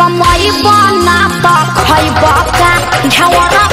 कमाई बना तो खैबा का झवरा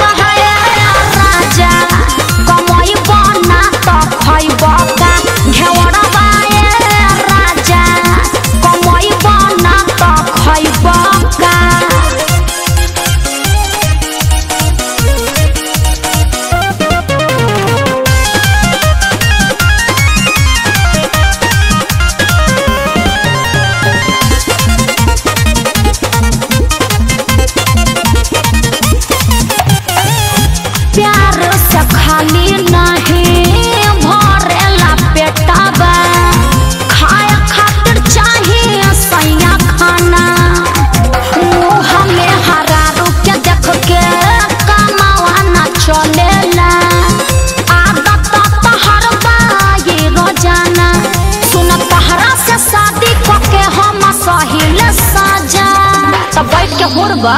के हुरबा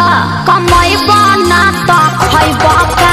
कमैबा ना तो त खैबा का।